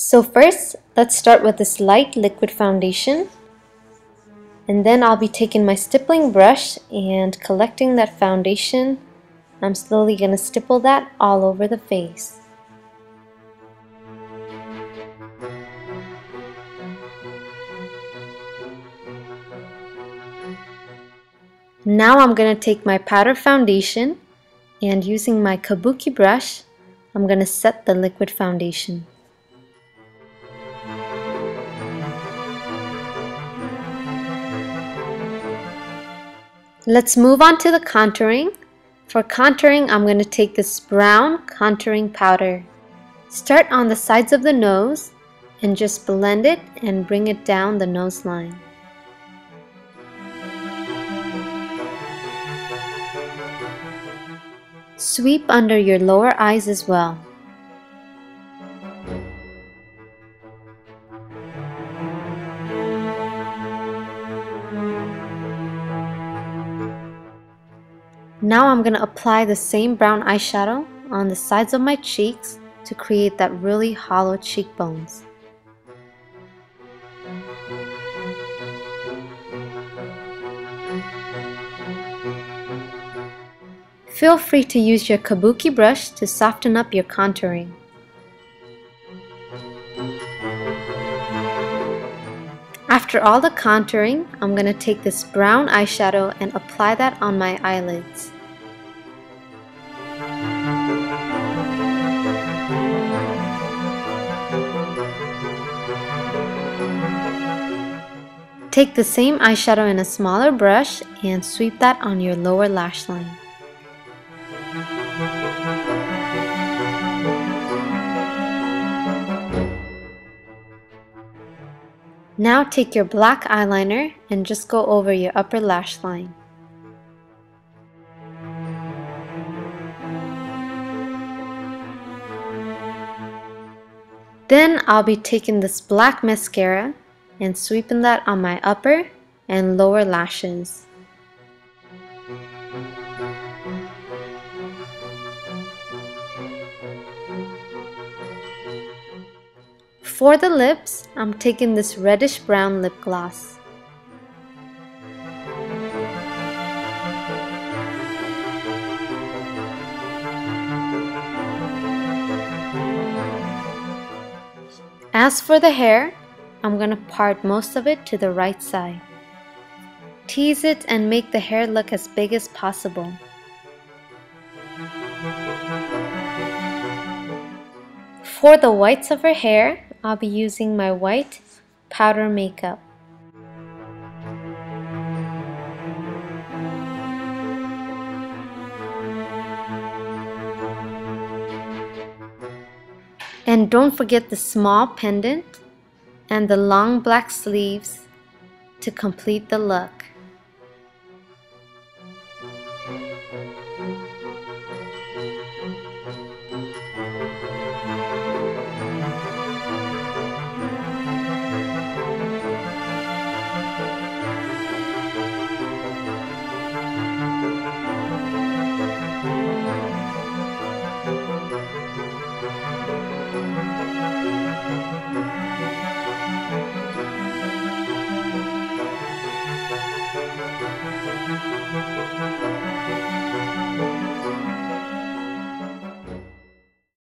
So first, let's start with this light liquid foundation. And then I'll be taking my stippling brush and collecting that foundation. I'm slowly going to stipple that all over the face. Now I'm going to take my powder foundation and using my kabuki brush, I'm going to set the liquid foundation. Let's move on to the contouring. For contouring, I'm going to take this brown contouring powder. Start on the sides of the nose and just blend it and bring it down the nose line. Sweep under your lower eyes as well. Now I'm going to apply the same brown eyeshadow on the sides of my cheeks to create that really hollow cheekbones. Feel free to use your kabuki brush to soften up your contouring. After all the contouring, I'm going to take this brown eyeshadow and apply that on my eyelids. Take the same eyeshadow in a smaller brush and sweep that on your lower lash line. Now take your black eyeliner and just go over your upper lash line. Then I'll be taking this black mascara and sweeping that on my upper and lower lashes. For the lips, I'm taking this reddish brown lip gloss. As for the hair, I'm going to part most of it to the right side. Tease it and make the hair look as big as possible. For the whites of her hair, I'll be using my white powder makeup. And don't forget the small pendant and the long black sleeves to complete the look. Thank